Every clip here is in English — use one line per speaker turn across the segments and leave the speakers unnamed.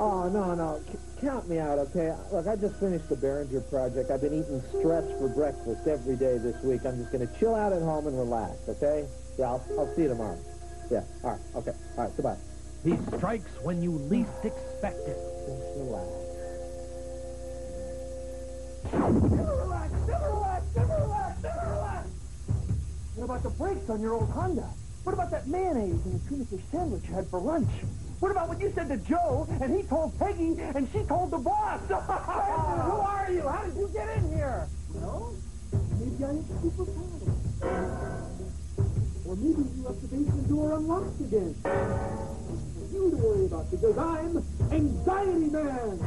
Oh, no, no. C- count me out, okay? Look, I just finished the Behringer project. I've been eating stress for breakfast every day this week. I'm just going to chill out at home and relax, okay? Yeah, I'll, I'll see you tomorrow. Yeah, all right, okay. All right, goodbye.
He strikes when you least expect it.
Just relax.
Never relax, never relax, never relax, never relax. What about the brakes on your old Honda? What about that mayonnaise and the tuna fish sandwich you had for lunch? What about what you said to Joe, and he told Peggy, and she told the boss? Who are you? How did you get in here? Well, maybe I have superpowers. Or maybe you left the basement door unlocked again. For you to worry about, because I'm Anxiety Man.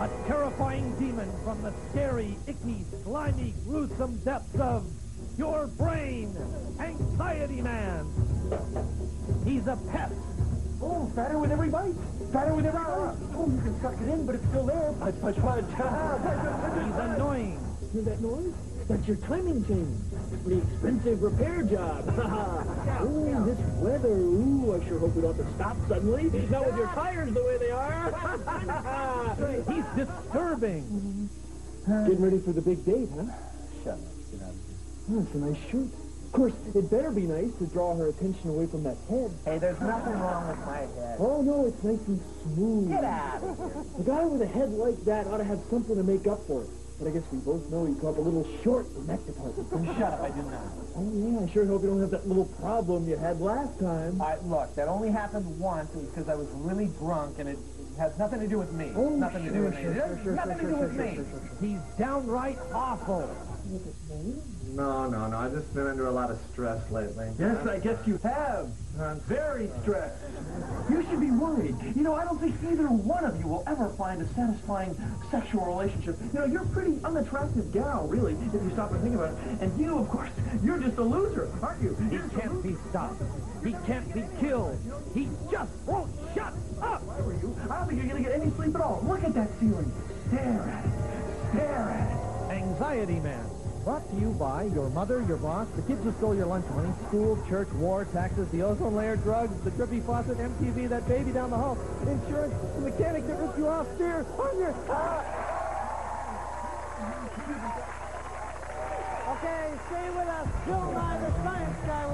A terrifying demon from the scary, icky, slimy, gruesome depths of your brain. Anxiety Man. He's a pest.
Oh, fatter with every bite. Fatter with every bite. Oh, you can suck it in, but it's still there. Punch, punch, punch.
He's annoying.
Hear that noise? That's your timing chain. Pretty expensive repair job. Ooh, this weather. Ooh, I sure hope we don't have to stop suddenly. Not with your tires the way they are.
He's disturbing.
Getting ready for the big date, huh?
Shut up. Get out of here.
Oh, it's a nice shirt. Of course, it better be nice to draw her attention away from that head.
Hey, there's nothing wrong with my head.
Oh, no, it's nice and smooth.
Get out of here.
A guy with a head like that ought to have something to make up for it. But I guess we both know you come up a little short in that department.
Shut up, I do not.
Oh, yeah, I sure hope you don't have that little problem you had last time.
Right, look, that only happened once. It was because I was really drunk, and it, it has nothing to do with me.
Oh,
nothing to do with me.
sure,
It has
sure, sure,
nothing
sure,
to do
sure,
with
sure,
me.
sure, sure, sure.
He's downright awful.
No, no, no. I've just been under a lot of stress lately.
Yes, I guess you have. I'm very stressed. You should be worried. You know, I don't think either one of you will ever find a satisfying sexual relationship. You know, you're a pretty unattractive gal, really, if you stop and think about it. And you, of course, you're just a loser, aren't you?
He can't be stopped. He can't be killed. He just won't
don't think you're going to get any sleep at all. Look at that ceiling. Stare at it. Stare at it.
Anxiety Man. Brought to you by your mother, your boss, the kids who stole your lunch money, school, church, war, taxes, the ozone layer, drugs, the drippy faucet, MTV, that baby down the hall, insurance, the mechanic that ripped you off, steer, on your...
Okay, stay with us. Bill Nye, the science guy,